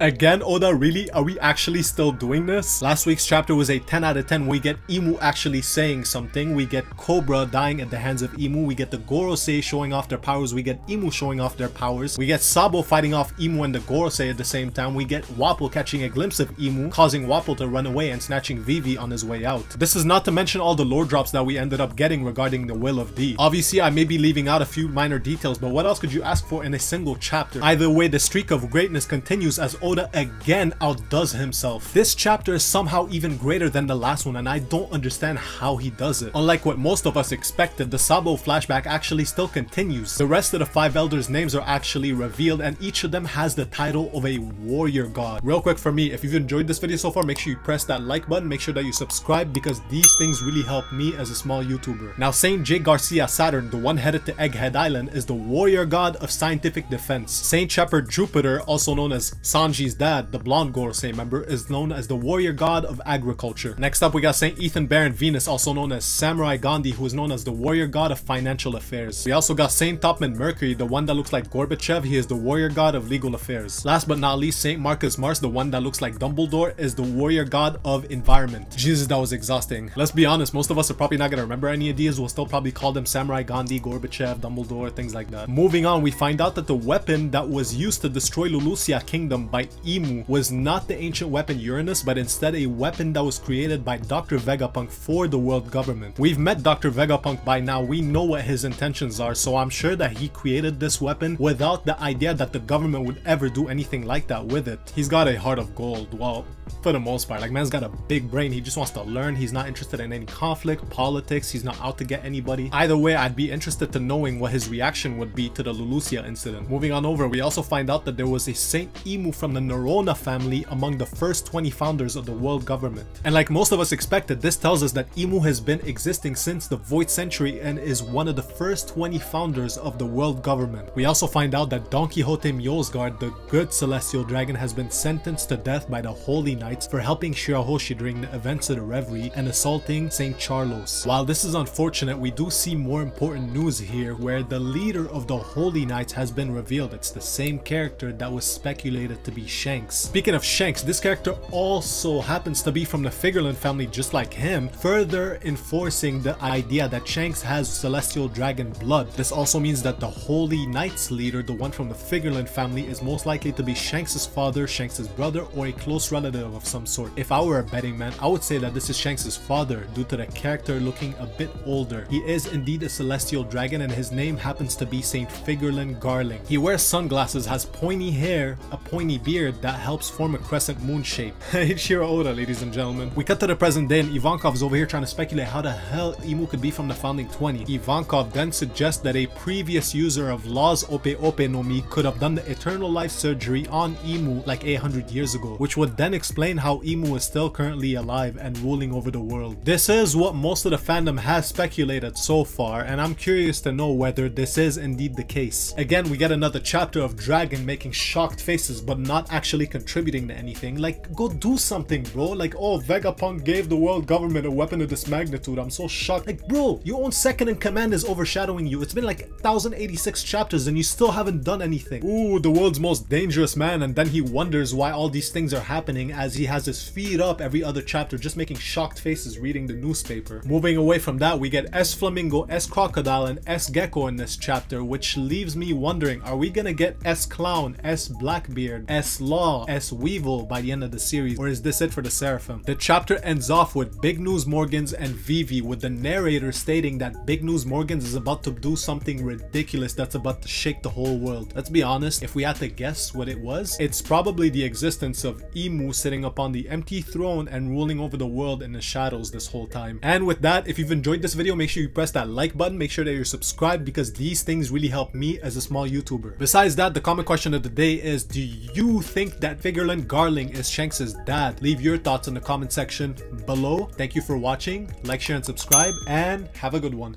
Again, Oda, really? Are we actually still doing this? Last week's chapter was a 10 out of 10. We get Imu actually saying something. We get Cobra dying at the hands of Imu. We get the Gorosei showing off their powers. We get Imu showing off their powers. We get Sabo fighting off Imu and the Gorosei at the same time. We get Wapol catching a glimpse of Imu, causing Wapol to run away and snatching Vivi on his way out. This is not to mention all the lore drops that we ended up getting regarding the will of D. Obviously, I may be leaving out a few minor details, but what else could you ask for in a single chapter? Either way, the streak of greatness continues as Oda again outdoes himself. This chapter is somehow even greater than the last one and I don't understand how he does it. Unlike what most of us expected, the Sabo flashback actually still continues. The rest of the five elders names are actually revealed and each of them has the title of a warrior god. Real quick for me, if you've enjoyed this video so far, make sure you press that like button, make sure that you subscribe because these things really help me as a small YouTuber. Now Saint Jaygarcia Saturn, the one headed to Egghead Island, is the warrior god of scientific defense. Saint Shepherd Jupiter, also known as Sanji's dad, the blonde Gorosei member, is known as the warrior god of agriculture. Next up we got Saint Ethan Baron Venus, also known as Samurai Gandhi, who is known as the warrior god of financial affairs. We also got Saint Topman Mercury, the one that looks like Gorbachev, he is the warrior god of legal affairs. Last but not least, Saint Marcus Mars, the one that looks like Dumbledore, is the warrior god of environment. Jesus, that was exhausting. Let's be honest, most of us are probably not gonna remember any of these, we'll still probably call them Samurai Gandhi, Gorbachev, Dumbledore, things like that. Moving on, we find out that the weapon that was used to destroy Lulusia Kingdom by Imu was not the ancient weapon Uranus, but instead a weapon that was created by Dr. Vegapunk for the world government. We've met Dr. Vegapunk by now, we know what his intentions are, so I'm sure that he created this weapon without the idea that the government would ever do anything like that with it. He's got a heart of gold, well, for the most part. Like, man's got a big brain, he just wants to learn, he's not interested in any conflict, politics, he's not out to get anybody. Either way, I'd be interested to knowing what his reaction would be to the Lulusia incident. Moving on over, we also find out that there was a Saint Imu from the Nerona family among the first 20 founders of the world government. And like most of us expected, this tells us that Imu has been existing since the Void Century and is one of the first 20 founders of the world government. We also find out that Don Quixote Mjosgard, the good celestial dragon, has been sentenced to death by the Holy Knights for helping Shirahoshi during the events of the Reverie and assaulting St. Charlos. While this is unfortunate, we do see more important news here where the leader of the Holy Knights has been revealed. It's the same character that was speculated to be Shanks. Speaking of Shanks, this character also happens to be from the Figarland family just like him, further enforcing the idea that Shanks has celestial dragon blood. This also means that the Holy Knights leader, the one from the Figarland family, is most likely to be Shanks' father, Shanks' brother, or a close relative of some sort. If I were a betting man, I would say that this is Shanks' father due to the character looking a bit older. He is indeed a celestial dragon and his name happens to be Saint Figarland Garling. He wears sunglasses, has pointy hair, a pointy beard that helps form a crescent moon shape. Ichiro Oda, ladies and gentlemen. We cut to the present day and Ivankov's over here trying to speculate how the hell Imu could be from the founding 20. Ivankov then suggests that a previous user of Law's Ope Ope no Mi could have done the eternal life surgery on Imu like 800 years ago, which would then explain how Imu is still currently alive and ruling over the world. This is what most of the fandom has speculated so far, and I'm curious to know whether this is indeed the case. Again, we get another chapter of Dragon making shocked faces but not actually contributing to anything. Like, go do something, bro. Like, oh, Vegapunk gave the world government a weapon of this magnitude. I'm so shocked. Like, bro, your own second in command is overshadowing you. It's been like 1086 chapters and you still haven't done anything. Ooh, the world's most dangerous man, and then he wonders why all these things are happening as he has his feet up every other chapter, just making shocked faces reading the newspaper. Moving away from that, we get S Flamingo, S Crocodile, and S Gecko in this chapter, which leaves me wondering, are we gonna get S Clown, S Blackbeard, S Law, S Weevil by the end of the series, or is this it for the Seraphim? The chapter ends off with Big News Morgans and Vivi, with the narrator stating that Big News Morgans is about to do something ridiculous that's about to shake the whole world. Let's be honest, if we had to guess what it was, it's probably the existence of Imu sitting upon the empty throne and ruling over the world in the shadows this whole time. And with that, if you've enjoyed this video, make sure you press that like button, make sure that you're subscribed because these things really help me as a small YouTuber. Besides that, the comment question of the day is, do you think that Figarland Garling is Shanks' dad? Leave your thoughts in the comment section below. Thank you for watching, like, share, and subscribe, and have a good one.